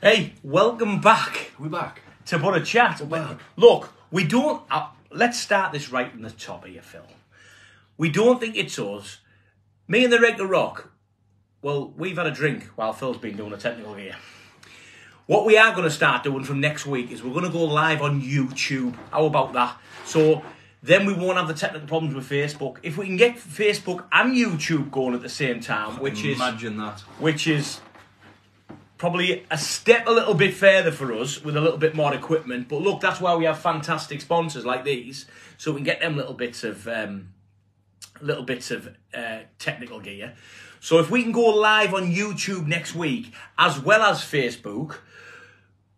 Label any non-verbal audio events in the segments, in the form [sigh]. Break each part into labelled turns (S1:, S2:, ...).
S1: Hey, welcome back
S2: We're back.
S1: to Boro Chat.
S2: back.
S1: Look, we don't. Uh, let's start this right from the top of here, Phil. We don't think it's us. Me and the Redcar Rock. Well, we've had a drink while Phil's been doing the technical gear. What we are going to start doing from next week is we're going to go live on YouTube. How about that? So then we won't have the technical problems with Facebook. If we can get Facebook and YouTube going at the same time, which is
S2: Imagine that.
S1: which is probably a step a little bit further for us with a little bit more equipment. But look, that's why we have fantastic sponsors like these, so we can get them little bits of um, little bits of uh, technical gear. So if we can go live on YouTube next week as well as Facebook.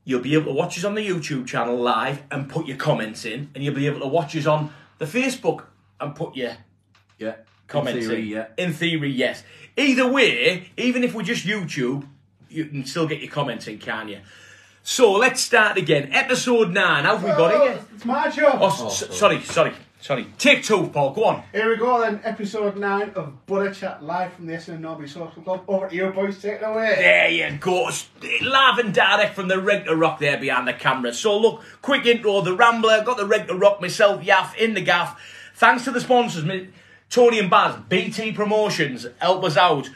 S1: You'll be able to watch us on the YouTube channel live and put your comments in, and you'll be able to watch us on the Facebook and put your
S2: Yeah.
S1: comments
S2: In theory,
S1: in.
S2: yeah.
S1: In theory, yes. Either way, even if we're just YouTube, you can still get your comments in, can you? So let's start again. Episode nine. Have we got oh, it? again?
S3: It's my job.
S1: Oh, s- sorry, sorry, sorry. Take two, Paul. Go on.
S3: Here we go then, episode 9 of Boro Chat live from the SN Norby Social Club. Over to you boys, take it away.
S1: There you go. S- Live and direct from the Redcar Rock there behind the camera. So look, quick intro. The Rambler got the Regular Rock myself, Yaff in the gaff. Thanks to the sponsors, mi- Tony and Baz, BT Promotions, help us out.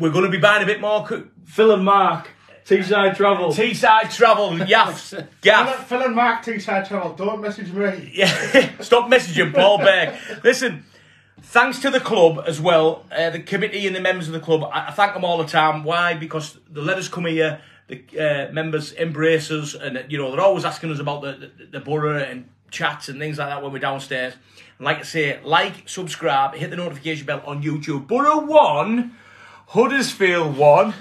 S1: We're going to be buying a bit more. co-
S4: Phil and Mark, Teesside Travel.
S1: Teesside Travel, Yaff, [laughs]
S3: Phil,
S1: Gaff.
S3: Phil and Mark, Teesside Travel, don't message me.
S1: Yeah, [laughs] stop messaging Paul Berg. Listen, thanks to the club as well, uh, the committee and the members of the club. I, I thank them all the time. Why? Because they let us come here. The uh, members embrace us, and you know they're always asking us about the, the the Boro and chats and things like that when we're downstairs. And like I say, like, subscribe, hit the notification bell on YouTube. Boro one, Huddersfield one.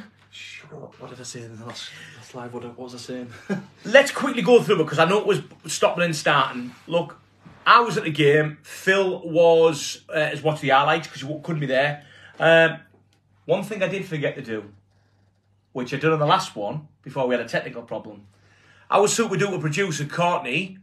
S2: What did I say in the last, last live? What, what was I saying? [laughs]
S1: let's quickly go through it because I know it was stopping and starting. Look, I was at the game. Phil was uh, has watched the highlights because he couldn't be there. Um, one thing I did forget to do, which I did on the last one before we had a technical problem. I was super duper producer Courtney.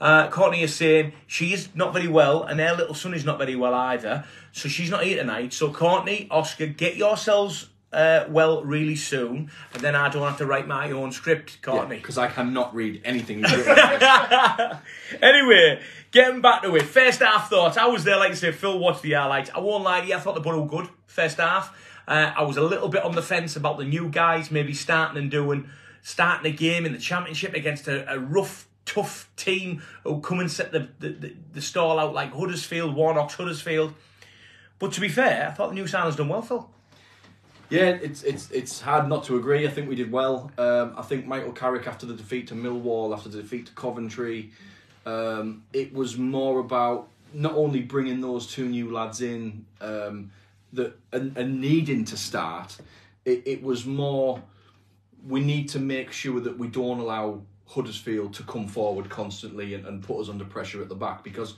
S1: Uh, Courtney is saying she's not very well and her little son is not very well either, so she's not here tonight. So Courtney, Oscar, get yourselves uh, well really soon, and then I don't have to write my own script, Courtney.
S2: Because I cannot read anything you've written. [laughs]
S1: anyway, getting back to it. First half thoughts. I was there, like I said, Phil watched the highlights. I won't lie to you, I thought the Boro were good first half. Uh, I was a little bit on the fence about the new guys maybe starting and doing, starting a game in the championship against a, a rough, tough team who come and set the, the, the, the stall out like Huddersfield, Warnock's Huddersfield. But to be fair, I thought the new signers done well, Phil.
S2: yeah, it's it's it's hard not to agree. I think we did well. Um, I think Michael Carrick after the defeat to Millwall, after the defeat to Coventry, um, it was more about not only bringing those two new lads in um, that and, and needing to start. It, it was more we need to make sure that we don't allow Huddersfield to come forward constantly and, and put us under pressure at the back because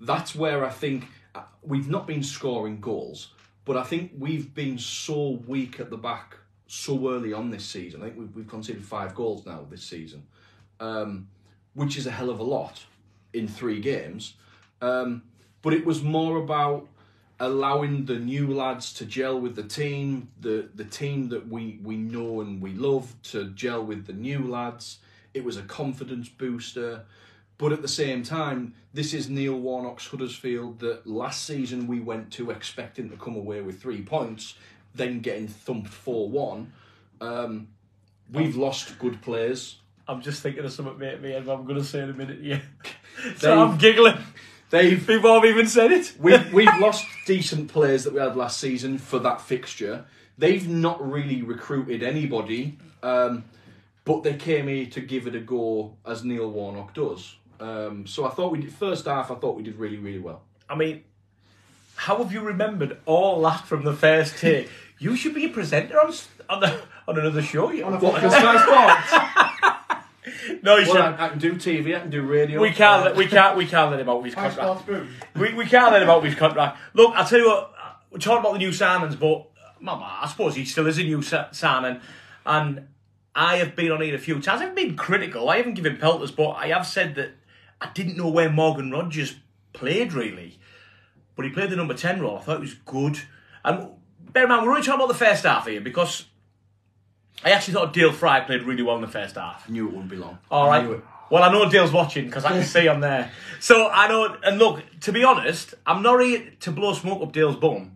S2: that's where I think uh, we've not been scoring goals, but I think we've been so weak at the back so early on this season. I think we've, we've conceded five goals now this season, um, which is a hell of a lot in three games. Um, but it was more about allowing the new lads to gel with the team, the the team that we we know and we love to gel with the new lads. It was a confidence booster. But at the same time, this is Neil Warnock's Huddersfield that last season we went to expecting to come away with three points, then getting thumped 4 1. Um, we've lost good players.
S1: I'm just thinking of something, mate, me, and I'm going to say in a minute, yeah. [laughs] So I'm giggling
S2: They've,
S1: before I've even said it. [laughs]
S2: we've, [laughs] we've lost decent players that we had last season for that fixture. They've not really recruited anybody, um, but they came here to give it a go as Neil Warnock does. Um, so I thought we did, first half, I thought we did really, really well.
S1: I mean, how have you remembered all that from the first take? you should be a presenter on on, the, on another show. You.
S3: On a
S2: What,
S3: fucking-
S2: Sky Sports?
S1: no, you
S2: Well,
S1: should.
S2: I, I can do TV, I can do radio.
S1: We can't. let- We can't. We can't let him out with his
S3: High
S1: contract. We, we can't let him out with his contract. Look, I'll tell you what. We're talking about the new signings, but Mama, I suppose he still is a new sa- signing, and I have been on here a few times. I haven't been critical. I haven't given pelters, but I have said that I didn't know where Morgan Rogers played really, but he played the number ten role. I thought it was good. And bear in mind, we're only talking about the first half here because I actually thought Dael Fry played really well in the first half.
S2: I knew it wouldn't be long.
S1: All
S2: I knew it.
S1: Well, I know Dael's watching because I can see him there. [laughs] So I know. And look, to be honest, I'm not here to blow smoke up Dael's bum.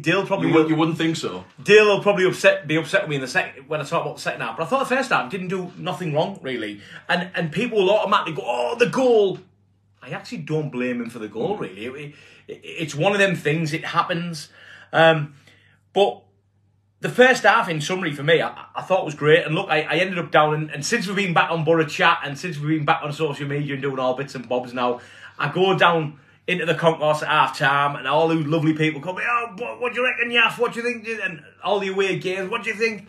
S1: Dael probably
S2: You, would, you wouldn't think so.
S1: Dael will probably upset be upset with me in the second when I talk about the second half. But I thought the first half didn't do nothing wrong really, and and people will automatically go, oh, the goal. I actually don't blame him for the goal really. It- it- it's one of them things. It happens, um, but the first half, in summary, for me, I, I thought was great. And look, I, I ended up down, and, and since we've been back on Boro Chat, and since we've been back on social media and doing all bits and bobs now, I go down into the concourse at half time, and all these lovely people come, oh, what, what do you reckon, Yaff? What do you think? And all the away games, what do you think?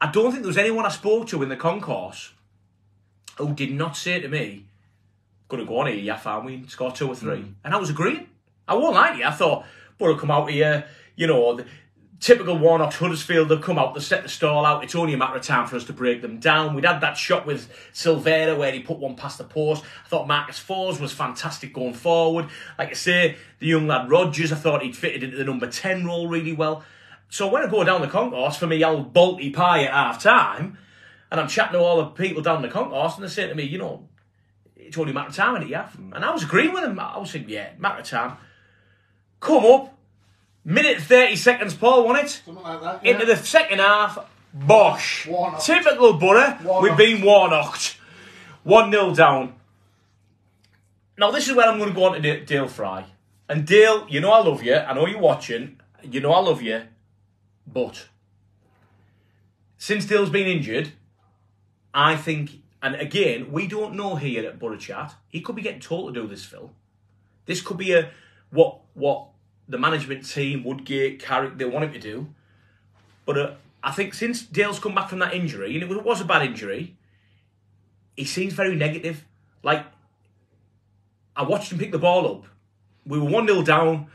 S1: I don't think there was anyone I spoke to in the concourse who did not say to me, going to go on here, Yaff, aren't we? Score two or three. Hmm. And I was agreeing. I won't lie to you. I thought, Borough come out here, you know, the, typical Warnock Huddersfield, they've come out, they've set the stall out. It's only a matter of time for us to break them down. We'd had that shot with Silvera where he put one past the post. I thought Marcus Forss was fantastic going forward. Like I say, the young lad Rogers, I thought he'd fitted into the number 10 role really well. So when I go down the concourse for me old Balti pie at half time, and I'm chatting to all the people down the concourse, and they say to me, you know, it's only a matter of time, it, yeah? And I was agreeing with them. I was thinking, yeah, matter of time. Come up, minute 30 seconds, Paul, wasn't it?
S3: Something like that.
S1: Into
S3: yeah.
S1: the second half, bosh.
S3: Warnocked.
S1: Typical Boro,
S3: Warnocked.
S1: we've been Warnocked. 1 0 down. Now, this is where I'm going to go on to Dael Fry. And Dael, you know I love you. I know you're watching. You know I love you. But since Dael's been injured, I think, and again, we don't know here at Boro Chat, he could be getting told to do this, Phil. This could be a what what the management team, Woodgate, Carrick, they want him to do. But uh, I think since Dael's come back from that injury, and it was, it was a bad injury, he seems very negative. Like, I watched him pick the ball up. We were 1 0 down.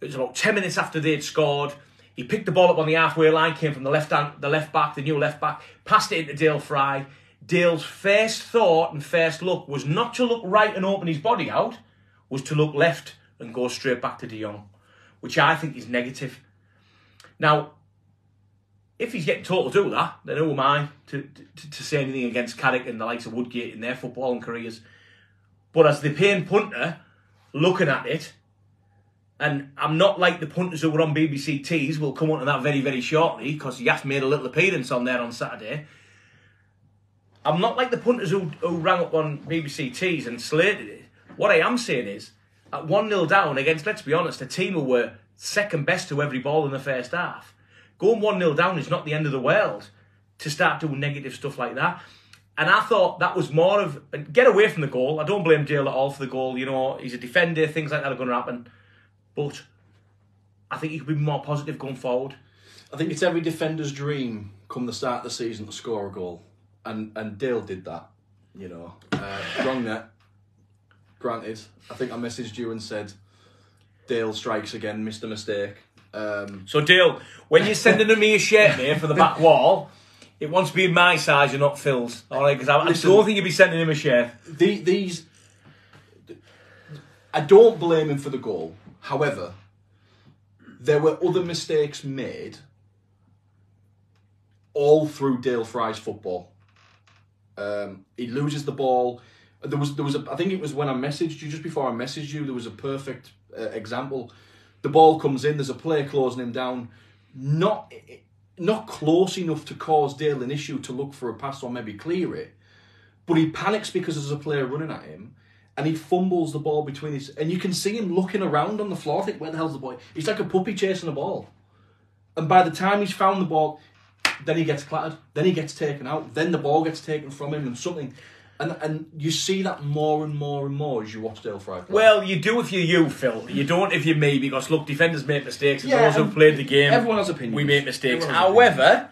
S1: It was about 10 minutes after they'd scored. He picked the ball up on the halfway line, came from the left hand, the left back, the new left back, passed it into Dael Fry. Dael's first thought and first look was not to look right and open his body out, was to look left and go straight back to De Jong, which I think is negative. Now, if he's getting told to do that, then who am I to, to, to say anything against Carrick and the likes of Woodgate in their footballing careers? But as the paying punter, looking at it, and I'm not like the punters who were on BBC Tees, we'll come on to that very, very shortly, because Yaff made a little appearance on there on Saturday. I'm not like the punters who, who rang up on BBC Tees and slated it. What I am saying is, at 1 0 down against, let's be honest, a team who were second best to every ball in the first half, going 1 0 down is not the end of the world to start doing negative stuff like that. And I thought that was more of get away from the goal. I don't blame Dael at all for the goal. You know, he's a defender, things like that are going to happen. But I think he could be more positive going forward.
S2: I think it's every defender's dream come the start of the season to score a goal, and and Dael did that. You know, uh, wrong net. Granted, I think I messaged you and said Dael strikes again, missed a mistake. Um,
S1: So Dael, when you're sending me a shirt, mate, for the back [laughs] wall, it wants to be my size and not Phil's. All right, because I, I don't think you'd be sending him a shirt.
S2: the, these, I don't blame him for the goal. However, there were other mistakes made all through Dael Fry's football. Um, he loses the ball. There was there was a, I think it was when I messaged you just before I messaged you. There was a perfect uh, example. The ball comes in. There's a player closing him down, not not close enough to cause Dael an issue to look for a pass or maybe clear it. But he panics because there's a player running at him, and he fumbles the ball between his. And you can see him looking around on the floor. I think, where the hell's the boy? He's like a puppy chasing a ball. And by the time he's found the ball, then he gets clattered. Then he gets taken out. Then the ball gets taken from him, and something. And and you see that more and more and more as you watch Dael Fry play.
S1: Well, you do if you're you, Phil. You don't if you're me, because look, defenders make mistakes. And
S2: Yeah,
S1: those who played the game,
S2: everyone has opinions.
S1: we make mistakes. However,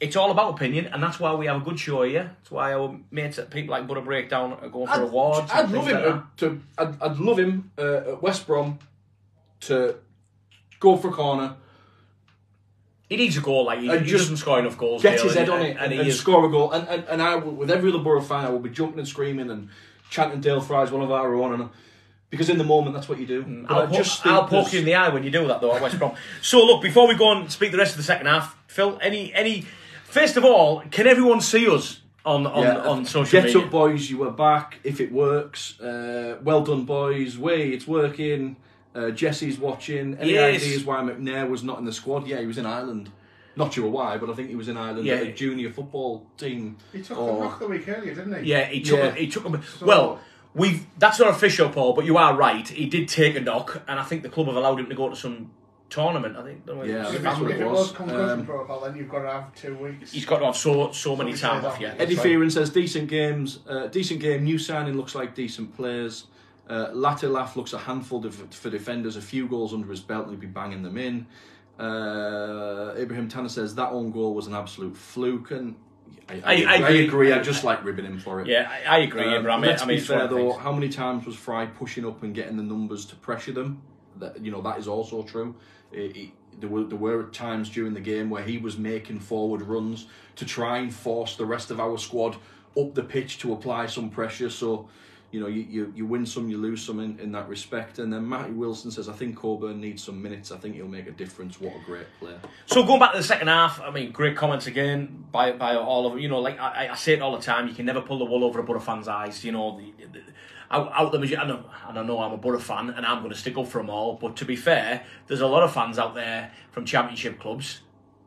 S1: it's all about opinion, and that's why we have a good show here. That's why our mates at people like Boro Breakdown are going for
S2: I'd,
S1: awards.
S2: I'd love him
S1: like
S2: to, to I'd, I'd love him uh, at West Brom to go for a corner,
S1: He needs a goal. Like he,
S2: And
S1: he
S2: just
S1: doesn't score enough goals.
S2: get
S1: Dael,
S2: his head
S1: and,
S2: on it, and,
S1: he
S2: and
S1: is
S2: score a goal. And and, and I, will- with every other Boro fan, I will be jumping and screaming and chanting Dael Fry's one of our own. And because in the moment that's what you do. But
S1: I'll, po-
S2: just
S1: I'll poke
S2: there's-
S1: you in the eye when you do that, though, at West Brom. so, look, before we go and speak the rest of the second half, Phil, any, any, first of all, can everyone see us on on,
S2: Yeah,
S1: on social
S2: Get
S1: media?
S2: up, boys. You were back. If it works, uh, well done, boys. Way, it's working. Uh, Jesse's watching. Any
S1: Yes.
S2: ideas why McNair was not in the squad? Yeah, he was in Ireland. Not sure why, but I think he was in Ireland
S1: Yeah.
S2: at a junior football team.
S3: He took
S2: or-
S3: the knock the week earlier, didn't he?
S1: Yeah, he took
S2: Yeah.
S1: he took him.
S3: So-
S1: well, we've that's not official, Paul, but you are right. He did take a knock, and I think the club have allowed him to go to some tournament. I think. don't?
S2: Yeah, I
S3: If,
S2: think
S3: it's,
S2: that's what
S3: if
S2: it
S3: it
S2: was.
S3: was concussion
S2: Um,
S3: protocol, then you've got to have two weeks.
S1: he's got to have so so many
S3: So
S1: time off.
S3: that.
S1: Yeah,
S2: Eddie
S3: That's.
S2: Fearon says decent games, uh, decent game. New signing looks like decent players. Uh, Latte Lath looks a handful def- for defenders. A few goals under his belt, and he'd be banging them in. Uh, Ibrahim Tanner says that own goal was an absolute fluke, and I, I,
S1: I- I
S2: I
S1: agree.
S2: agree. I just like ribbing him for it.
S1: yeah, I, agree,
S2: Um, let's
S1: I mean,
S2: be fair though. How many times was Fry pushing up and getting the numbers to pressure them? That you know that is also true. It- it- there were there were times during the game where he was making forward runs to try and force the rest of our squad up the pitch to apply some pressure. So. You know, you, you, you win some, you lose some in, in that respect. And then Matty Wilson says, I think Coburn needs some minutes. I think he'll make a difference. What a great player.
S1: So going back to the second half, I mean, great comments again by by all of them. you know, like I, I say it all the time. You can never pull the wool over a Boro fan's eyes. You know, the, the, out, out them as I know, and I know I'm a Boro fan, and I'm going to stick up for them all. But to be fair, there's a lot of fans out there from Championship clubs.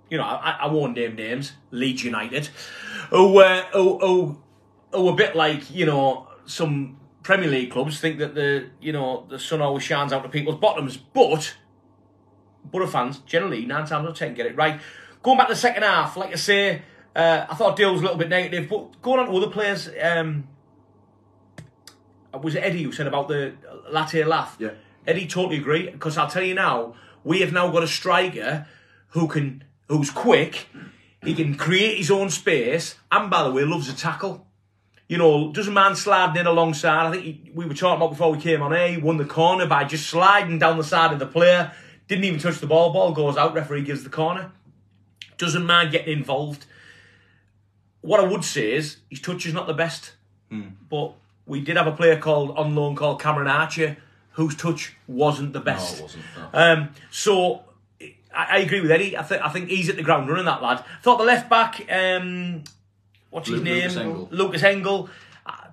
S1: You know, I, I won't name names. Leeds United, who, uh, who, who, who a bit like you know some Premier League clubs think that the you know the sun always shines out of people's bottoms, but. Boro fans generally nine times out of ten get it right. Going back to the second half, like I say, uh, I thought Dael was a little bit negative, but going on to other players, um, was it Eddie who said about the Latte Lath?
S2: Yeah.
S1: Eddie totally agree because I'll tell you now, we have now got a striker who can who's quick, he can create his own space, and by the way, loves a tackle. You know, doesn't man sliding in alongside. I think he, we were talking about before we came on air. He won the corner by just sliding down the side of the player. Didn't even touch the ball. Ball goes out. Referee gives the corner. Doesn't mind getting involved. What I would say is his touch is not the best, but we did have a player called on loan called Cameron Archer, whose touch wasn't the best.
S2: wasn't, no.
S1: Um, so I, I agree with Eddie. I think I think he's at the ground running that lad. Thought the left back, um, what's his name?
S2: Lukas Engel.
S1: Lukas Engel. I,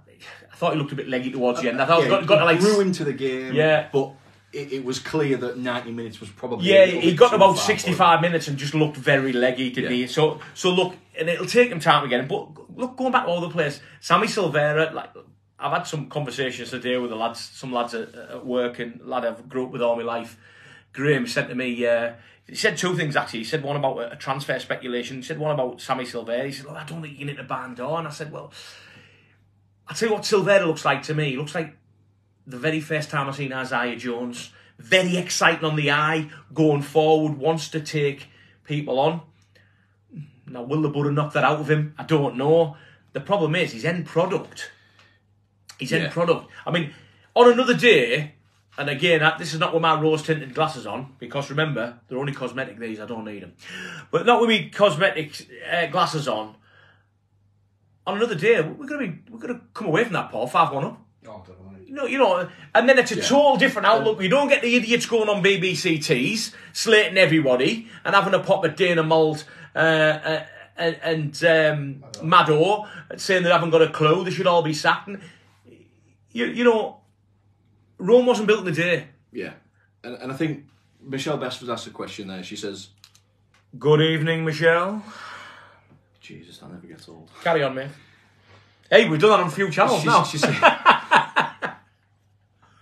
S1: I thought he looked a bit leggy towards the end. I thought
S2: Yeah,
S1: got, got to like
S2: grew into the game.
S1: Yeah.
S2: but it, it was clear that ninety minutes was probably
S1: Yeah, he got about
S2: far for him.
S1: 65 minutes and just looked very leggy, didn't
S2: Yeah.
S1: he? So, so look, and it'll take him time again. But look, going back to all the players, Sammy Silvera, like I've had some conversations today with the lads, some lads at, at work, and lad I've grew up with all my life. Graham said to me, uh, he said two things actually. He said one about a transfer speculation. He said one about Sammy Silvera. He said, "Look, I don't think you need to band on." And I said, "Well, I'll tell you what Silvera looks like to me. He looks like the very first time I seen Isaiah Jones. Very exciting on the eye, going forward, wants to take people on. Now, will the Buddha knock that out of him? I don't know. The problem is his end product. His end product. I mean, on another day, and again, this is not with my rose tinted glasses on, because remember, they're only cosmetic, these, I don't need them. But not with me cosmetic uh, glasses on. On another day, we're gonna be we're gonna come away from that, Paul, five one up.
S3: Oh.
S1: You know, you know, and then it's a
S2: Yeah.
S1: total different outlook. We don't get the idiots going on BBC tees, slating everybody, and having a pop at Dana Mould uh, uh, and, and um, Maddo saying they haven't got a clue. They should all be sacked. And, You, you know, Rome wasn't built in a day.
S2: Yeah, and, and I think Michelle Best was asked a question there. She says,
S1: Good evening, Michelle.
S2: "Jesus, that never gets old."
S1: Carry on, mate. Hey, we've done that on a few channels
S2: She,
S1: now.
S2: she said,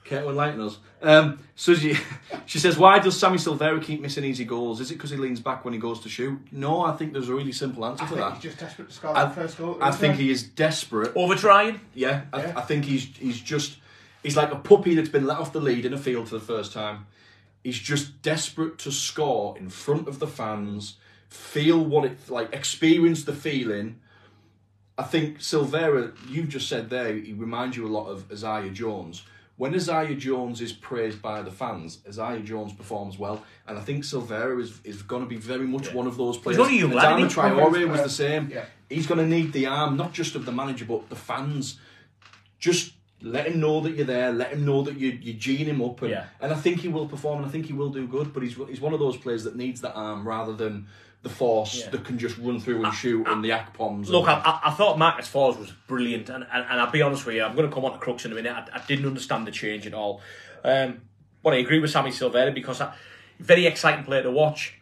S2: "Can't enlighten us." Um, so she, [laughs] she says, "Why does Sammy Silvera keep missing easy goals? Is it because he leans back when he goes to shoot?" No, I think there's a really simple answer
S3: I
S2: to
S3: think
S2: that.
S3: he's just desperate to score
S2: I,
S3: that first goal.
S2: I think he is desperate
S1: Over trying.
S2: Yeah, I,
S3: Yeah.
S2: I think he's he's just he's like a puppy that's been let off the lead in a field for the first time. He's just desperate to score in front of the fans, feel what it like, experience the feeling. I think Silvera, you've just said there, he reminds you a lot of Isaiah Jones. When Isaiah Jones is praised by the fans, Isaiah Jones performs well, and I think Silvera is is going to be very much one of those players.
S1: only young lad,
S2: Adama? Traore was the same.
S3: yeah.
S2: He's going to need the arm, not just of the manager, but the fans. Just let him know that you're there. Let him know that you you're geeing him up, and,
S1: Yeah.
S2: and I think he will perform. and I think he will do good. But he's he's one of those players that needs the arm rather than the force
S1: Yeah.
S2: that can just run through and shoot and the act poms.
S1: Look,
S2: and,
S1: I, I, I thought Marcus Forss was brilliant, and, and, and I'll be honest with you, I'm going to come on to Crooks in a minute. I, I didn't understand the change at all. Um, but I agree with Sammy Silvera because I, very exciting player to watch.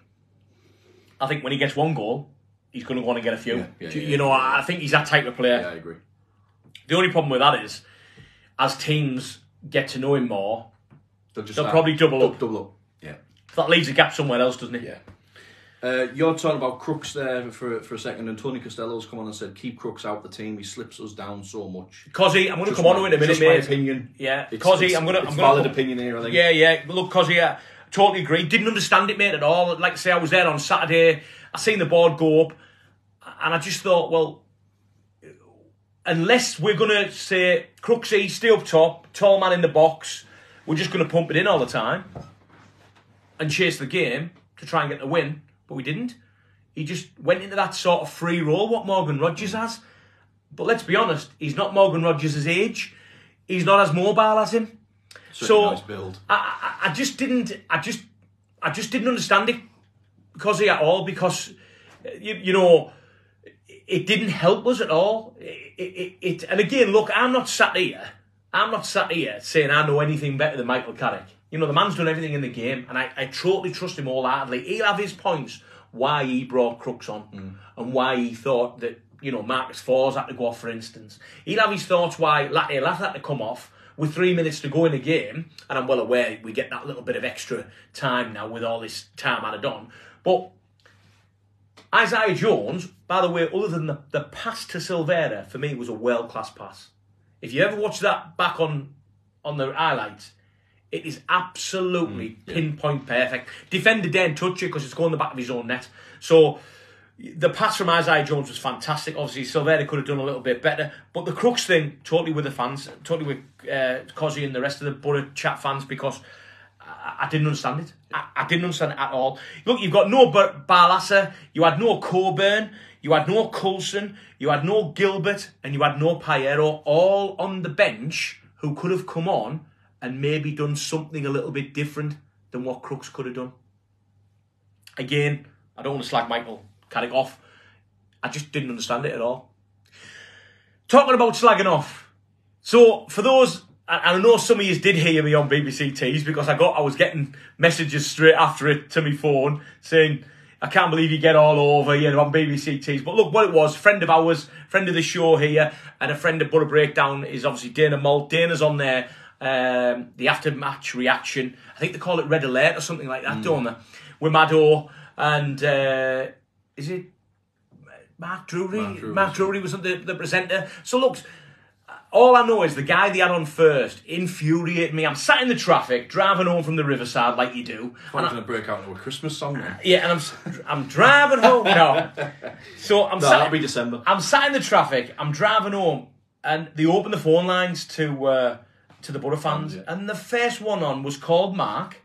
S1: I think when he gets one goal, he's going to want to get a few.
S2: Yeah, yeah,
S1: you know. I I think he's that type of player.
S2: yeah, I agree.
S1: The only problem with that is, as teams get to know him more,
S2: They'll just
S1: They'll
S2: start-
S1: probably double up.
S2: Double up. Yeah.
S1: that leaves a gap somewhere else, doesn't it?
S2: Yeah. Uh, you're talking about Crooks there for for a second, and Tony Costello's come on and said, "Keep Crooks out the team. He slips us down so much."
S1: Cozzy, I'm going to
S2: Just
S1: come on
S2: my-
S1: it in a minute,
S2: just my
S1: mate.
S2: opinion.
S1: Yeah,
S2: It's,
S1: Cozzy,
S2: it's-
S1: I'm going to.
S2: It's
S1: I'm gonna
S2: valid
S1: come-
S2: opinion here. I think.
S1: Yeah, yeah. But Look, Cozzy, I totally agree. Didn't understand it, mate, at all. Like I say, I was there on Saturday. I seen the board go up, and I just thought, well, unless we're going to say Crooksy, stay up top, tall man in the box, we're just going to pump it in all the time and chase the game to try and get the win. But we didn't. He just went into that sort of free role, what Morgan Rogers has. But let's be honest, he's not Morgan Rogers' age. He's not as mobile as him.
S2: Certainly
S1: So
S2: nice build.
S1: I, I, I just didn't. I just, I just didn't understand it because he at all. Because you, you know, it didn't help us at all. It, it, it, and again, look, I'm not sat here. I'm not sat here saying I know anything better than Michael Carrick. You know, the man's done everything in the game, and I, I totally trust him All wholeheartedly. He'll have his points why he brought Crooks on mm. and why he thought that, you know, Marcus Forss had to go off, for instance. He'll have his thoughts why Latte Lath had to come off with three minutes to go in a game, and I'm well aware we get that little bit of extra time now with all this time added on. But Isaiah Jones, by the way, other than the, the pass to Silvera, for me was a world class pass. If you ever watch that back on on the highlights, it is absolutely pinpoint perfect. Defender didn't touch it because it's going the back of his own net. So the pass from Isaiah Jones was fantastic. Obviously, Silvera could have done a little bit better. But the Crooks thing, totally with the fans, totally with uh, Cozzy and the rest of the Boro chat fans because I, I didn't understand it. I, I didn't understand it at all. Look, you've got no Bar- Barlaser, you had no Coburn, you had no Coulson, you had no Gilbert, and you had no Piero, all on the bench who could have come on and maybe done something a little bit different than what Crooks could have done. Again, I don't want to slag Michael Carrick off. I just didn't understand it at all. Talking about slagging off. So for those, I know some of you did hear me on BBC Tees because I got, I was getting messages straight after it to my phone saying, "I can't believe you get all over, you know, on BBC Tees." But look, what it was, friend of ours, friend of the show here, and a friend of Boro Breakdown is obviously Dana Malt. Dana's on there, um, the after match reaction. I think they call it Red Alert or something like that, don't they? With Mado and uh, is it Mark Drury?
S2: Mark Drury,
S1: Mark Drury was the, the presenter. So look, all I know is the guy they had on first infuriated me. I'm sat in the traffic, driving home from the riverside like you do.
S2: I'm
S1: And
S2: going to break out into a Christmas song then. [laughs]
S1: yeah, and I'm s- I'm driving home. No, so I'm
S2: No,
S1: sat.
S2: that'll be December.
S1: I'm sat in the traffic. I'm driving home, and they open the phone lines to uh, to the Boro fans,
S2: Yeah.
S1: and the first one on was called Mark,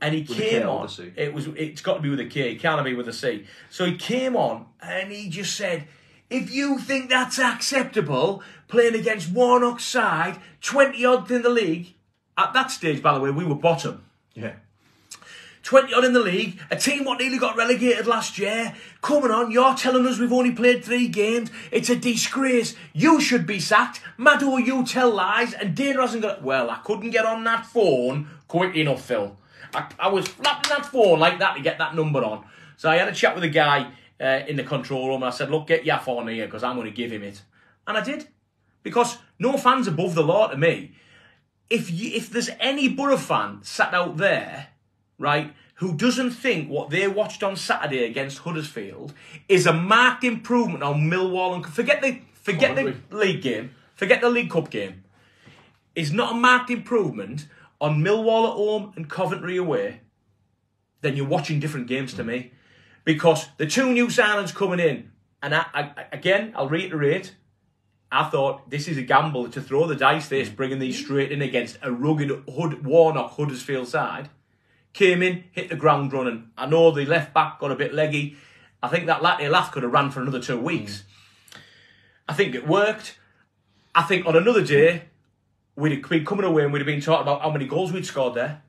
S1: and he
S2: a
S1: came on. It was. It's got to be with a K. It can't be with a C. So he came on, and he just said. If you think that's acceptable, playing against Warnock's side, 20 odd in the league, at that stage, by the way, we were bottom.
S2: Yeah.
S1: 20 odd in the league, a team what nearly got relegated last year. Coming on, you're telling us we've only played three games. It's a disgrace. You should be sacked. Mado, you tell lies, and Dana hasn't got. Well, I couldn't get on that phone quick enough, Phil. I, I was flapping that phone like that to get that number on. So I had a chat with a guy uh, in the control room, and I said, Look, get your phone here because I'm going to give him it. And I did. Because no fan's above the law to me if you, if there's any Boro fan sat out there, right, who doesn't think what they watched on Saturday against Huddersfield is a marked improvement on Millwall and forget the forget the league game, forget the League Cup game, is not a marked improvement on Millwall at home and Coventry away, then you're watching different games to me, because the two new signings coming in, and I, I, again I'll reiterate. I thought this is a gamble to throw the dice this, mm. bringing these straight in against a rugged Hood, Warnock Huddersfield side. Came in, hit the ground running. I know the left back got a bit leggy. I think that Latte Lath could have ran for another two weeks. Mm. I think it worked. I think on another day, we'd have been coming away and we'd have been talking about how many goals we'd scored there.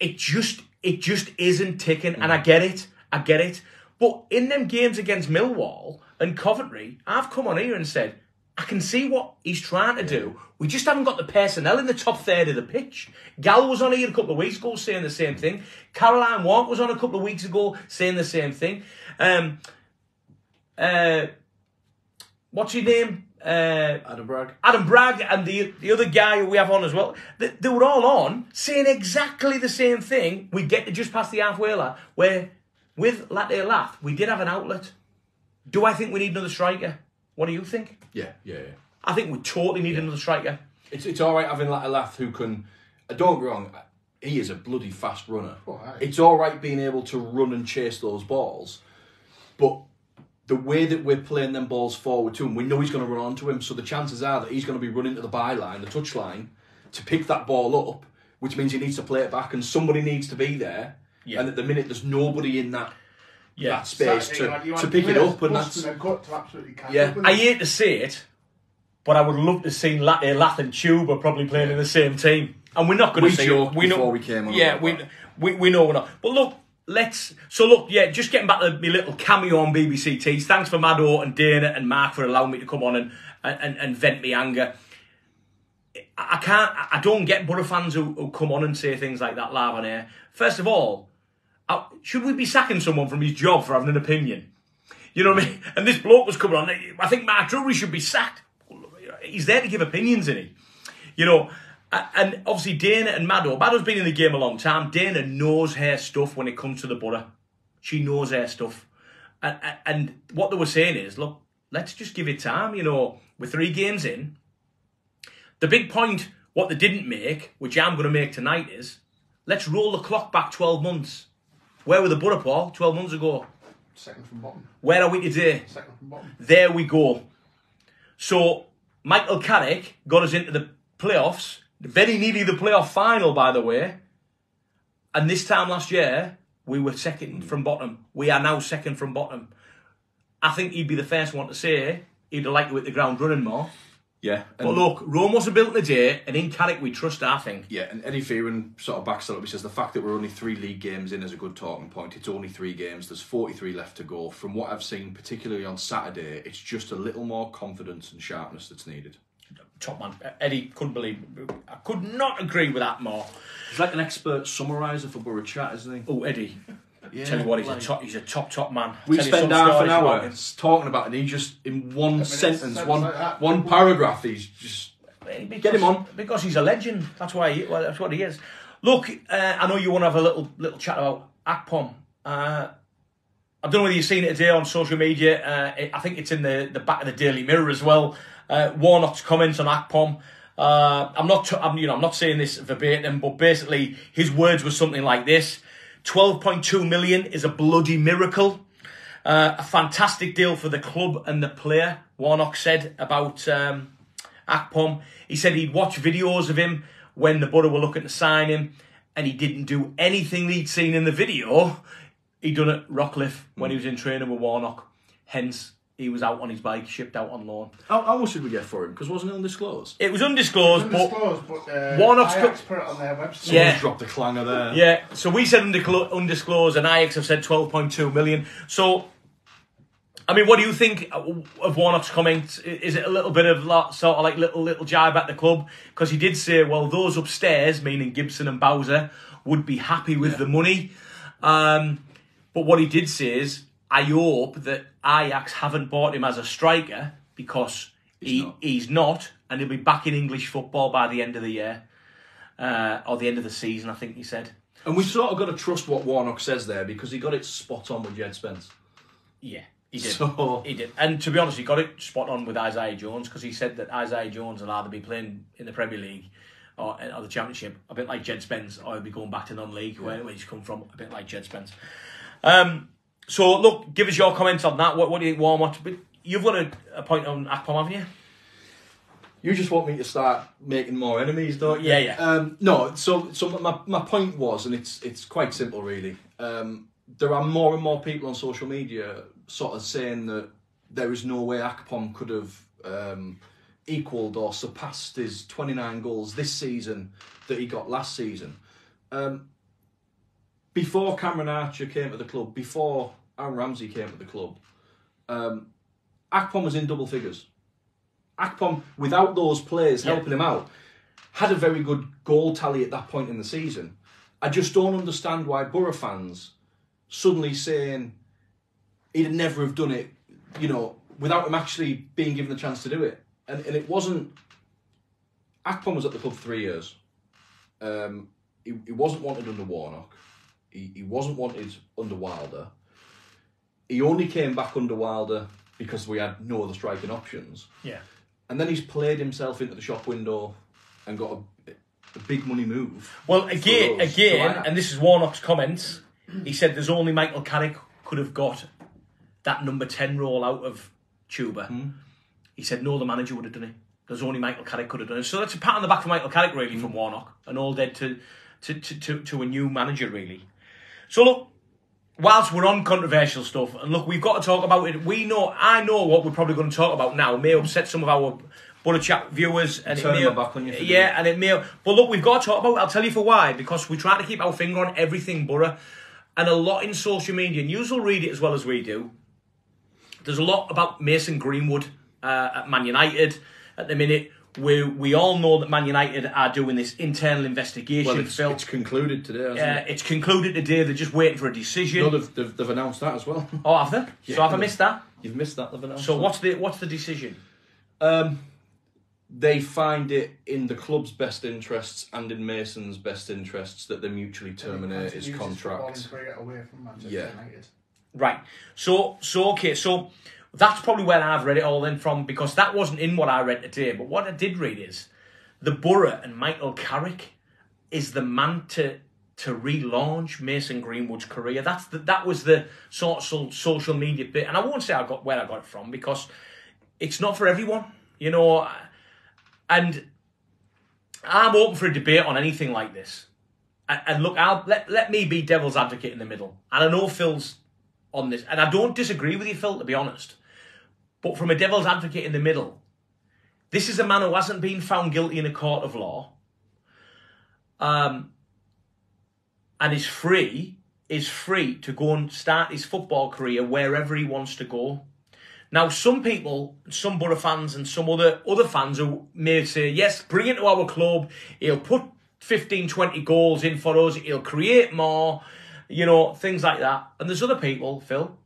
S1: It just, it just isn't ticking, and I mm. get it, I get it. But in them games against Millwall and Coventry, I've come on here and said, I can see what he's trying to do. We just haven't got the personnel in the top third of the pitch. Gal was on here a couple of weeks ago saying the same thing. Caroline Walk was on a couple of weeks ago saying the same thing. Um, uh, what's your name? Uh,
S2: Adam Bragg.
S1: Adam Bragg and the the other guy who we have on as well, they, they were all on saying exactly the same thing. We get to just past the halfway line where with Latte Lath, we did have an outlet. Do I think we need another striker? What do you think?
S2: Yeah, yeah, yeah.
S1: I think we totally need another striker.
S2: It's it's all right having like a laugh who can. uh, Don't get wrong. He is a bloody fast runner.
S3: Oh,
S2: it's all right being able to run and chase those balls, but the way that we're playing them balls forward to him, we know he's going to run onto him. So the chances are that he's going to be running to the byline, the touch line, to pick that ball up, which means he needs to play it back, and somebody needs to be there.
S1: Yeah.
S2: And at the minute, there's nobody in that
S1: Yeah.
S2: that space
S3: Exactly,
S2: to,
S3: you want- you
S2: to pick it up, and
S3: busting
S2: that's
S3: their gut to absolutely catch
S2: Yeah.
S3: up
S1: I
S3: them.
S1: hate to say it, but I would love to see Latte Lath and Chuba probably playing in the same team. And we're not going to see
S2: joked
S1: it. We know,
S2: before we came on
S1: Yeah, we, we we know we're not. But look, let's. So look, yeah, just getting back to my little cameo on BBC Tees. Thanks for Maddo and Dana and Mark for allowing me to come on and and, and vent my anger. I I can't. I don't get Boro fans who, who come on and say things like that live on air. First of all, uh, Oh, should we be sacking someone from his job for having an opinion? You know what I mean? [laughs] And this bloke was coming on. I think Mark Drury should be sacked. He's there to give opinions, isn't he? You know, and obviously Dana and Maddo. Maddo's been in the game a long time. Dana knows her stuff when it comes to the Boro. She knows her stuff. And, and- and what they were saying is, look, let's just give it time. You know, we're three games in. The big point, what they didn't make, which I'm going to make tonight, is let's roll the clock back 12 months. Where were the Boro, Paul, 12 months ago?
S3: Second from bottom.
S1: Where are we today?
S3: Second from bottom.
S1: There we go. So Michael Carrick got us into the playoffs, very nearly the playoff final, by the way. And this time last year, we were second from bottom. We are now second from bottom. I think he'd be the first one to say he'd have liked to hit the ground running more.
S2: Yeah.
S1: But look, Rome wasn't built in a day, and in Carrick we trust, I think.
S2: Yeah, and Eddie Fearon sort of backs that up. He says the fact that we're only three league games in is a good talking point. It's only three games. There's 43 left to go. From what I've seen, particularly on Saturday, it's just a little more confidence and sharpness that's needed.
S1: Top man. Eddie couldn't believe I could not agree with that more.
S2: He's like an expert summariser for Boro Chat, isn't he?
S1: Oh, Eddie.
S2: Yeah,
S1: Tell you what, he's
S2: like-
S1: a top he's a top top man.
S2: We
S1: Tell
S2: spend half an hour
S1: about him.
S2: talking about it, and he just in one
S3: minutes,
S2: sentence,
S3: sentence
S2: one
S3: like
S2: one paragraph, he's just
S1: Because,
S2: Get him on.
S1: because he's a legend. That's why. He, well, that's what he is. Look, uh, I know you want to have a little little chat about Akpom. Uh, I don't know whether you've seen it today on social media. Uh, it, I think it's in the, the back of the Daily Mirror as well. Uh, Warnock's comments on Akpom. Uh, I'm not, t- I'm, you know, I'm not saying this verbatim, but basically his words were something like this: 12.2 million is a bloody miracle. Uh, a fantastic deal for the club and the player. Warnock said about um, Akpom. He said he'd watch videos of him when the Boro were looking to sign him, and he didn't do anything he'd seen in the video. He'd done at Rockliffe when he was in training with Warnock. Hence, he was out on his bike, shipped out on loan.
S2: how, how much did we get for him? Because wasn't it undisclosed?
S1: It was undisclosed, but
S3: Undisclosed, but uh,
S1: Warnock's
S3: Ajax
S1: co-
S3: put it on their website.
S1: Yeah.
S2: Someone's dropped a clanger there.
S1: Yeah, so we said undisclo- undisclosed, and Ajax have said 12.2 million. So, I mean, what do you think of Warnock's comment? Is it a little bit of lot, sort of like little little jibe at the club? Because he did say, well, those upstairs, meaning Gibson and Bausor, would be happy with the money. Um, but what he did say is, I hope that Ajax haven't bought him as a striker because he,
S2: not.
S1: he's not, and he'll be back in English football by the end of the year. Uh, or the end of the season, I think he said.
S2: And we sort of got to trust what Warnock says there because he got it spot on with Jed Spence.
S1: Yeah, he did.
S2: So-
S1: He did. And to be honest, he got it spot on with Isaiah Jones because he said that Isaiah Jones will either be playing in the Premier League or, or the Championship, a bit like Jed Spence, or he'll be going back to non-league where, where he's come from, a bit like Jed Spence. Um, so look, give us your comments on that. What, what do you think? But you've got a, a point on Akpom, haven't you?
S2: You just want me to start making more enemies, don't you?
S1: Yeah, yeah.
S2: Um, no, so so my, my point was, and it's it's quite simple really. Um, there are more and more people on social media sort of saying that there is no way Akpom could have um, equalled or surpassed his 29 goals this season that he got last season. Um, before Cameron Archer came to the club, before Aaron Ramsey came to the club, um, Akpom was in double figures. Akpom, without those players
S1: Yeah.
S2: helping him out, had a very good goal tally at that point in the season. I just don't understand why Boro fans suddenly saying he'd never have done it, you know, without him actually being given the chance to do it. And and it wasn't. Akpom was at the club three years. Um, he, he wasn't wanted under Warnock. He, he wasn't wanted under Wilder. He only came back under Wilder because we had no other striking options.
S1: Yeah.
S2: And then he's played himself into the shop window and got a, a big money move.
S1: Well, again, again, and this is Warnock's comments. He said there's only Michael Carrick could have got that number ten role out of Chuba.
S2: Hmm.
S1: He said no, the manager would have done it. There's only Michael Carrick could have done it. So that's a pat on the back for Michael Carrick,
S2: Hmm.
S1: really, from Warnock, and all dead to to, to, to to a new manager, really. So look, whilst we're on controversial stuff, and look, we've got to talk about it. We know, I know what we're probably going to talk about now may upset some of our Boro Chat viewers, and
S2: Turn
S1: it may,
S2: back on you
S1: yeah, and it may. But look, we've got to talk about. it. I'll tell you for why. Because we try to keep our finger on everything Boro, and a lot in social media. And you will read it as well as we do. There's a lot about Mason Greenwood uh, at Man United at the minute. We we all know that Man United are doing this internal investigation.
S2: Well, it's,
S1: Phil.
S2: it's concluded today, hasn't
S1: Uh,
S2: it?
S1: it's concluded today. They're just waiting for a decision.
S2: No, they've, they've, they've announced that as well.
S1: oh, have they? [laughs]
S2: Yeah,
S1: so have I
S2: they've-
S1: missed that?
S2: You've missed that. They've announced.
S1: So
S2: that.
S1: what's the what's the decision?
S2: Um, they find it in the club's best interests and in Mason's best interests that they mutually terminate his contract.
S3: away from Manchester
S2: Yeah.
S3: United.
S1: Right. So so okay. So that's probably where I've read it all in from because that wasn't in what I read today. But what I did read is the Boro and Michael Carrick is the man to to relaunch Mason Greenwood's career. That's the, that was the sort of social media bit, and I won't say I got where I got it from because it's not for everyone, you know. And I'm open for a debate on anything like this. And, and look, I'll let let me be devil's advocate in the middle. And I know Phil's on this, and I don't disagree with you, Phil, to be honest. But from a devil's advocate in the middle, this is a man who hasn't been found guilty in a court of law, um, and is free is free to go and start his football career wherever he wants to go. Now, some people, some Boro fans and some other other fans who may say, yes, bring him to our club. He'll put 15, 20 goals in for us. He'll create more, you know, things like that. And there's other people, Phil.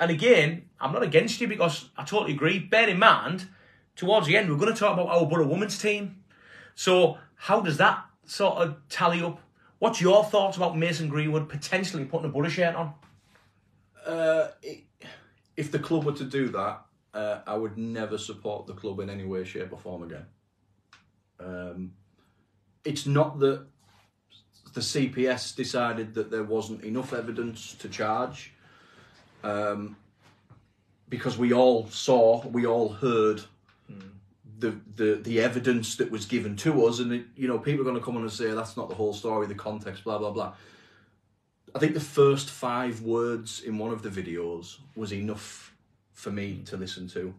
S1: And again, I'm not against you because I totally agree. Bear in mind, towards the end, we're going to talk about our Boro women's team. So, how does that sort of tally up? What's your thoughts about Mason Greenwood potentially putting a Boro shirt on?
S2: Uh, if the club were to do that, uh, I would never support the club in any way, shape, or form again. Um, it's not that the CPS decided that there wasn't enough evidence to charge, um, because we all saw, we all heard the, the the evidence that was given to us, and it, you know people are going to come on and say that's not the whole story, the context, blah blah blah. I think the first five words in one of the videos was enough for me to listen to.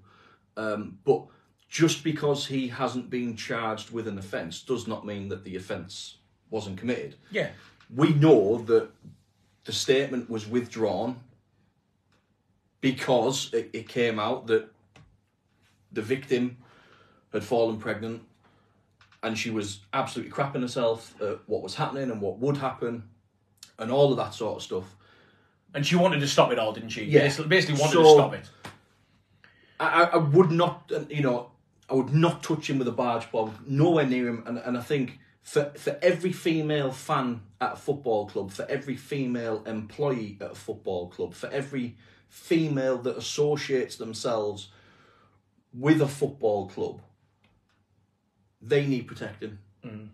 S2: Um, but just because he hasn't been charged with an offence does not mean that the offence wasn't committed.
S1: Yeah.
S2: We know that the statement was withdrawn because it, it came out that the victim had fallen pregnant and she was absolutely crapping herself at what was happening and what would happen and all of that sort of stuff.
S1: And she wanted to stop it all, didn't she?
S2: Yeah.
S1: Basically, basically wanted
S2: So-
S1: to stop it.
S2: I, I- would not, you know, I would not touch him with a barge pole, nowhere near him. And, and I think for, for every female fan at a football club, for every female employee at a football club, for every female that associates themselves with a football club, they need protecting. Mm.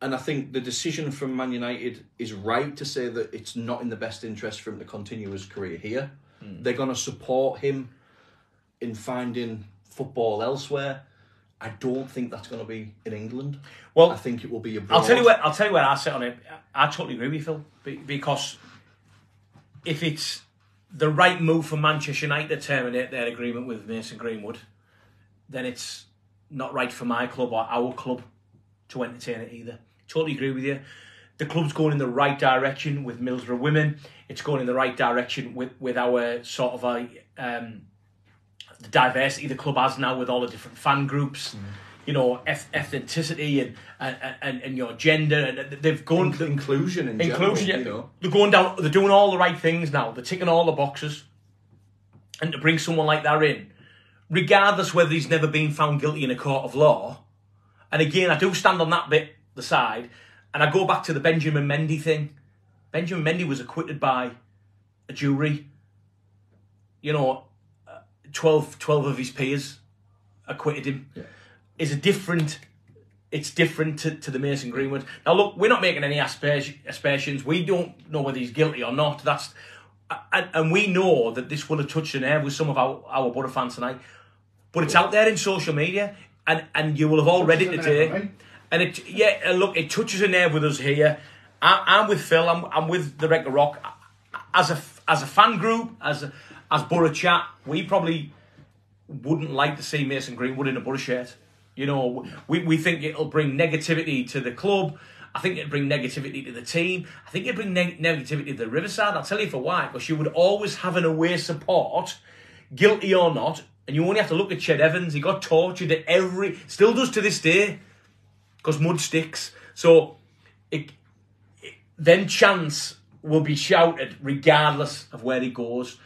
S2: And I think the decision from Man United is right to say that it's not in the best interest for him to continue his career here. Mm. They're going to support him in finding football elsewhere. I don't think that's going to be in England.
S1: Well,
S2: I think it will be abroad.
S1: I'll tell you where I'll tell you where I sit on it. I totally agree with you, Phil, because if it's the right move for Manchester United to terminate their agreement with Mason Greenwood, then it's not right for my club or our club to entertain it either. Totally agree with you. The club's going in the right direction with Middlesbrough women. It's going in the right direction with, with our sort of a um, the diversity the club has now with all the different fan groups. You know, eth- ethnicity and, and, and, and your gender, and they've gone
S2: Inc- inclusion in
S1: inclusion.
S2: general,
S1: yeah.
S2: you know.
S1: They're going down. They're doing all the right things now. They're ticking all the boxes, and to bring someone like that in, regardless whether he's never been found guilty in a court of law, and again, I do stand on that bit the side, and I go back to the Benjamin Mendy thing. Benjamin Mendy was acquitted by a jury. You know, uh, 12, 12 of his peers acquitted him.
S2: Yeah.
S1: Is a different it's different to, to the Mason Greenwood. Now, look, we're not making any asper- aspersions. We don't know whether he's guilty or not. That's and, and we know that this will have touched an air with some of our, our Boro fans tonight. But it's out there in social media, and, and you will have all read it
S3: Touches a nerve for
S1: today. And it, yeah, uh, look, it touches a nerve with us here. I, I'm with Phil. I'm, I'm with the Redcar Rock. As a as a fan group, as a, as Boro Chat, we probably wouldn't like to see Mason Greenwood in a Boro shirt. You know, we, we think it'll bring negativity to the club. I think it'll bring negativity to the team. I think it'll bring neg- negativity to the Riverside. I'll tell you for why. Because you would always have an away support, guilty or not. And you only have to look at Ched Evans. He got tortured at every, still does to this day, because mud sticks. So it, it, then chance will be shouted regardless of where he goes.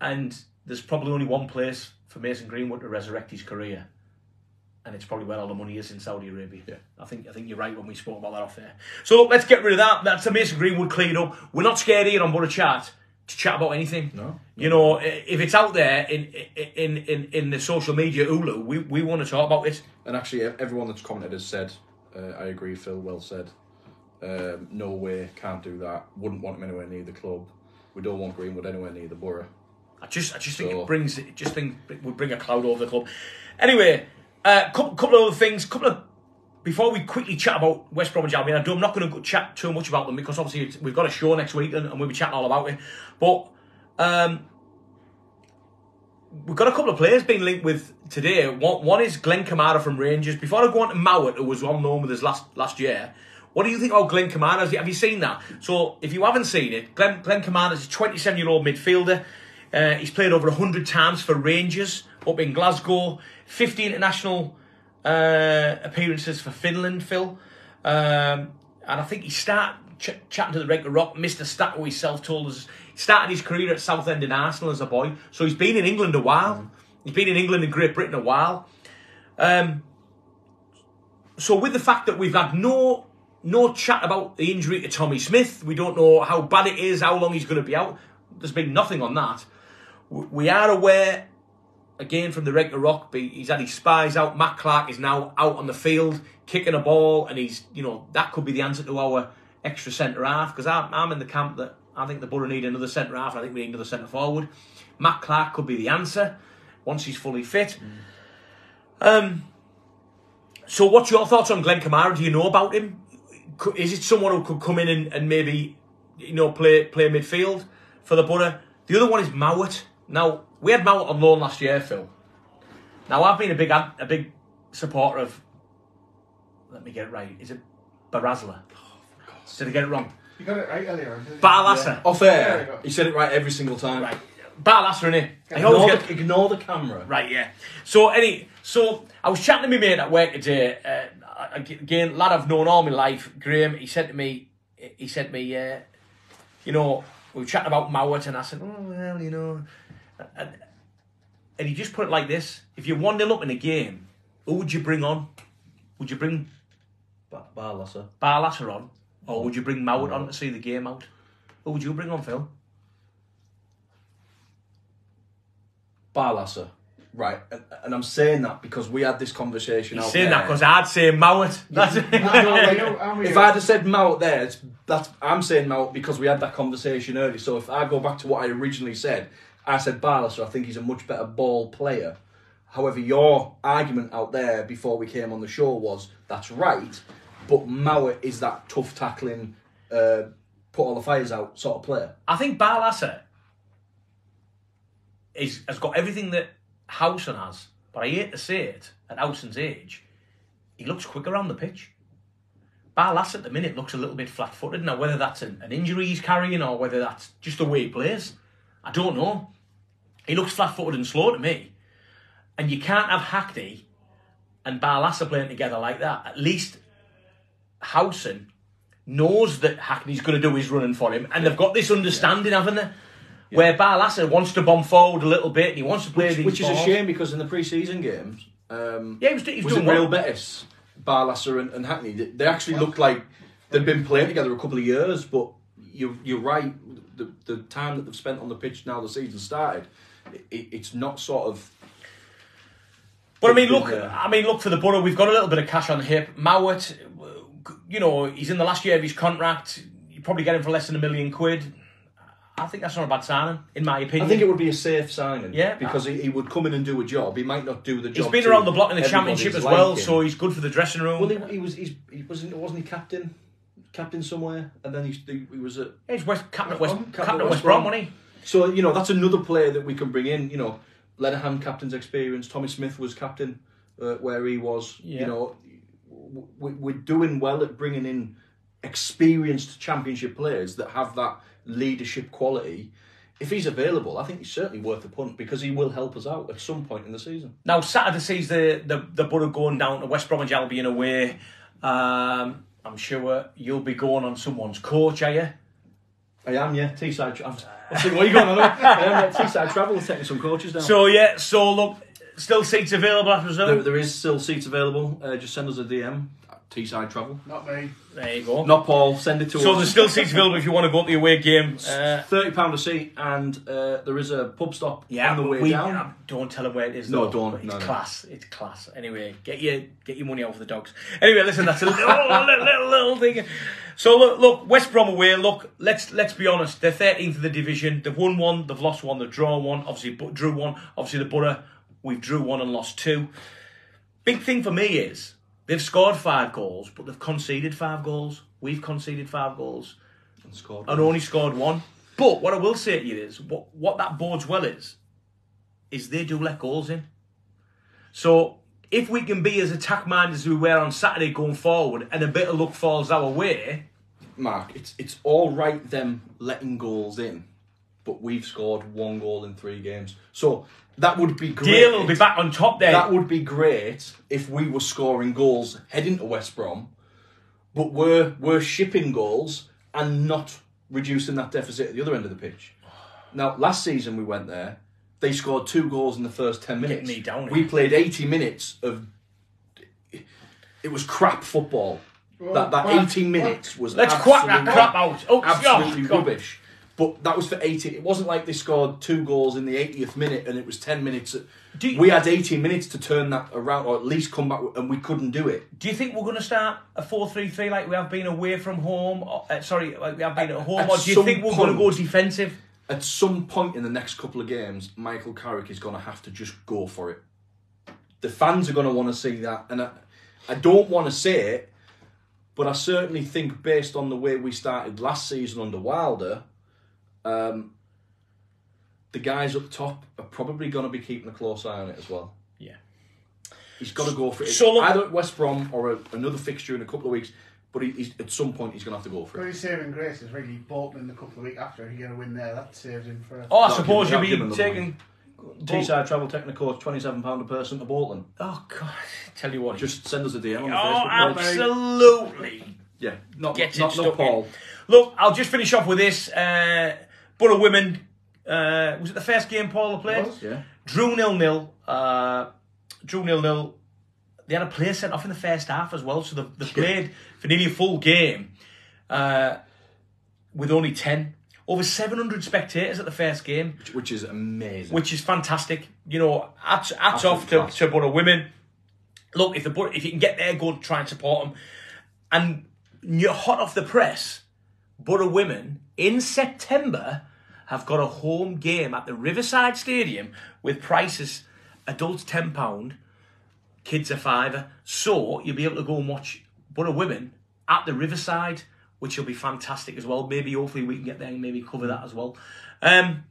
S1: And there's probably only one place for Mason Greenwood to resurrect his career. And it's probably where all the money is in Saudi Arabia.
S2: Yeah.
S1: I think I think you're right when we spoke about that off there. So let's get rid of that. That's a Mason Greenwood cleaned up. We're not scared here on Boro Chat to chat about anything.
S2: No.
S1: You know, if it's out there in in in in the social media ulu, we, we want to talk about it.
S2: And actually, everyone that's commented has said, uh, I agree, Phil, well said. Um, no way, can't do that. Wouldn't want him anywhere near the club. We don't want Greenwood anywhere near the Boro.
S1: I just, I just think
S2: So-
S1: it brings, it just think it would bring a cloud over the club. Anyway, a uh, couple, couple of other things. Couple of before we quickly chat about West Bromwich Albion. I I'm not going to chat too much about them because obviously we've got a show next week and, and we'll be chatting all about it. But um, we've got a couple of players being linked with today. One, one is Glenn Kamara from Rangers. Before I go on to Mowatt, who was on loan with us last last year. What do you think about Glenn Kamara? Have you- Have you seen that? So, if you haven't seen it, Glenn, Glenn Kamara is a 27 year old midfielder. Uh, he's played over 100 times for Rangers up in Glasgow. 50 international uh, appearances for Finland, Phil. Um, and I think he started ch- chatting to the Redcar Rock. Mr. Stato himself told us he started his career at Southend in Arsenal as a boy. So he's been in England a while. He's been in England and Great Britain a while. Um, so with the fact that we've had no no chat about the injury to Tommy Smith, we don't know how bad it is, how long he's going to be out. There's been nothing on that. We are aware, again from the Redcar Rock, be- he's had his spies out. Matt Clarke is now out on the field kicking a ball, and he's you know that could be the answer to our extra centre half because I'm, I'm in the camp that I think the Boro need another centre half. I think we need another centre forward. Matt Clarke could be the answer once he's fully fit. Um, so, what's your thoughts on Glenn Kamara? Do you know about him? Is it someone who could come in and, and maybe, you know, play play midfield for the Boro? The other one is Mowatt. Now, we had Mowatt on loan last year, Phil. Now, I've been a big a big supporter of. Let me get it right. Is it Barazla? Did I get it wrong?
S3: You got it right earlier. didn't you?
S1: Barlaser.
S2: Off air,
S3: go.
S2: he said it right every single time.
S1: Right. Barlaser, innit? I
S2: Ignore
S1: always
S2: the,
S1: get,
S2: ignore the camera.
S1: Right, yeah. So any, so I was chatting to my mate at work today. Uh, again, lad I've known all my life, Graham. He said to me, he said to me, uh, you know, we were chatting about Mowatt, and I said, oh well, you know, and, and he just put it like this: if you're one 0 up in a game, who would you bring on? Would you bring
S2: Ba- Barlaser.
S1: Barlaser on, or would you bring Mowatt on to see the game out? Who would you bring on, Phil?
S2: Barlaser. Right, and, and I'm saying that because we had this conversation
S1: He's
S2: out
S1: saying
S2: there.
S1: that because I'd say Mowatt. That's
S3: I know, I know, I'm
S2: If. I'd have said Mount there, it's, that's I'm saying Mount because we had that conversation earlier. So if I go back to what I originally said, I said Barlaser. I think he's a much better ball player. However, your argument out there before we came on the show was that's right, but Mowatt is that tough tackling, uh, put all the fires out sort of player.
S1: I think Barlaser is has got everything that Howson has, but I hate to say it, at Howson's age, he looks quick around the pitch. Barlas at the minute looks a little bit flat footed. Now, whether that's an, an injury he's carrying or whether that's just the way he plays, I don't know. He looks flat footed and slow to me. And you can't have Hackney and Barlas playing together like that. At least Howson knows that Hackney's going to do his running for him, and they've got this understanding, haven't they? Where Barlas wants to bomb forward a little bit and he wants to play
S2: Which, which is a shame because in the pre-season games, um,
S1: Yeah, he was, he was,
S2: was
S1: doing
S2: it Real
S1: well.
S2: Betis, Barlaser and, and Hackney? They, they actually looked like they'd been playing together a couple of years. But you're you're right. The the time that they've spent on the pitch now the season started, it, it's not sort of.
S1: But I mean, look.
S2: there.
S1: I mean, look for the Boro. We've got a little bit of cash on the hip. Mowatt, you know, he's in the last year of his contract. You probably get him for less than a million quid. I think that's not a bad signing, in my opinion.
S2: I think it would be a safe signing.
S1: Yeah.
S2: because he, he would come in and do a job. He might not do the job.
S1: he's been around the block in the championship as well,
S2: liking.
S1: so he's good for the dressing room.
S2: Well, he, he was. He's, he wasn't. Wasn't he captain? Captain somewhere, and then he, he, he was at
S1: he's West, captain at West,
S2: Brom,
S1: captain at West Brom, wasn't he?
S2: So you know that's another player that we can bring in. You know, Lenihan captain's experience. Tommy Smith was captain uh, where he was.
S1: Yeah.
S2: You know, w- w- we're doing well at bringing in experienced championship players that have that leadership quality. If he's available, I think he's certainly worth a punt because he will help us out at some point in the season.
S1: Now Saturday sees the the, the Boro going down to West Bromwich Albion away. Um, I'm sure you'll be going on someone's coach, are you?
S2: I am, yeah. Teesside. Tra- I was thinking, what are you going on? about? I am, yeah. Teesside travel, taking some coaches down.
S1: So yeah, so look, still seats available, I presume.
S2: there, there is still seats available. Uh, just send us a DM. Teesside travel.
S3: Not me.
S1: There you go.
S2: Not Paul. Send it to
S1: So
S2: us.
S1: So there's still seats available if you want to go to the away game. Uh,
S2: thirty pound a seat, and uh, there is a pub stop
S1: yeah,
S2: on the way
S1: we,
S2: down.
S1: uh, don't tell them where it is.
S2: No,
S1: though,
S2: don't,
S1: but It's
S2: no, no.
S1: class. It's class. Anyway, get your get your money out for the dogs. Anyway, listen, that's a little [laughs] little, little, little thing. So look, look, West Brom away. Look, let's let's be honest. They're 13th of the division. They've won one. They've lost one. They've drawn one. Obviously, but drew one. Obviously, the Boro. We've drew one and lost two. Big thing for me is they've scored five goals, but they've conceded five goals. We've conceded five goals
S2: and scored.
S1: and only scored one. But what I will say to you is, what what that bodes well is, is they do let goals in. So if we can be as attack minded as we were on Saturday going forward, and a bit of luck falls our way,
S2: Mark, it's it's all right them letting goals in, but we've scored one goal in three games. So that would be great.
S1: Dael will be back on top there.
S2: That would be great if we were scoring goals heading to West Brom, but we're we're shipping goals and not reducing that deficit at the other end of the pitch. Now, last season we went there. They scored two goals in the first ten minutes.
S1: me down
S2: we played eighty minutes of. It was crap football. that that
S3: Well,
S2: eighteen
S3: well,
S2: minutes was
S1: Let's quack that crap out. Oh,
S2: absolutely
S1: oh, God.
S2: rubbish. But that was for 80. It wasn't like they scored two goals in the 80th minute and it was 10 minutes.
S1: Do you-
S2: we had 18 minutes to turn that around or at least come back and we couldn't do it.
S1: Do you think we're going to start a 4 3 3 like we have been away from home? Or, uh, sorry, like we have been at home?
S2: At
S1: or do you think we're going to go defensive?
S2: At some point in the next couple of games, Michael Carrick is going to have to just go for it. The fans are going to want to see that. And I, I don't want to say it, but I certainly think based on the way we started last season under Wilder, um, the guys up top are probably going to be keeping a close eye on it as well.
S1: Yeah.
S2: He's got to go for it.
S1: So look-
S2: Either at West Brom or a, another fixture in a couple of weeks. But he, he's, at some point, he's going to have to go for it.
S3: Very saving grace is really Bolton in the couple of weeks after he get a win there. That saves him for.
S1: Oh, I
S2: That'll
S1: suppose
S2: give-
S1: you'll
S2: that'll
S1: be
S2: give him the
S1: taking.
S2: Teesside travel taking a course, twenty-seven pound a person to Bolton.
S1: Oh, God. Tell you what.
S2: Just send us a DM on the
S1: Oh,
S2: Facebook page.
S1: absolutely.
S2: Yeah, not
S1: Get it
S2: not, not
S1: stuck
S2: Paul.
S1: in. Look, I'll just finish off with this. Uh, Boro women. Uh, was it the first game Paul played?
S3: Was.
S2: Yeah,
S1: Drew nil nil. Uh, drew nil nil. They had a player sent off in the first half as well, so they, they played for nearly a full game uh, with only ten. Over seven hundred spectators at the first game,
S2: which, which is amazing.
S1: which is fantastic. You know, hats, hats off to,
S2: class.
S1: to Boro women. Look, if the if you can get there, go and try and support them. And you're hot off the press. Boro women in September have got a home game at the Riverside Stadium with prices adults ten pound, kids a fiver. So you'll be able to go and watch Boro women at the Riverside, which will be fantastic as well. Maybe hopefully we can get there and maybe cover that as well. Um,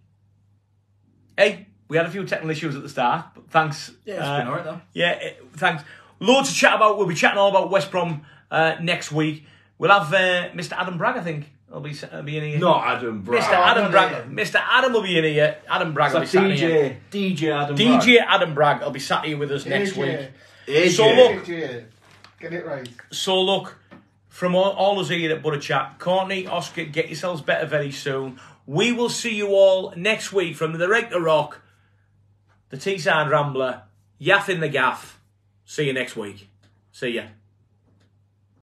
S1: hey, we had a few technical issues at the start, but thanks.
S2: Yeah, it's
S1: uh,
S2: been alright though.
S1: Yeah, it, thanks. Loads to chat about. We'll be chatting all about West Brom uh, next week. We'll have uh, Mr. Adam Bragg, I think. He'll be, he'll be in here.
S2: Not Adam Bragg.
S1: Mr.
S2: Bragg.
S1: Adam Bragg. Mr. Adam will be in here. Adam Bragg will be
S4: It's
S1: sat
S4: like
S1: in here.
S4: DJ, DJ Adam. Bragg.
S1: DJ Adam Bragg will be sat here with us next week.
S2: AJ.
S1: So look,
S3: AJ. Get it right.
S1: So look, from all, all us here at Boro Chat, Courtney, Oscar, get yourselves better very soon. We will see you all next week from the Redcar Rock, the Teesside Rambler, Yaff in the Gaff. See you next week. See ya.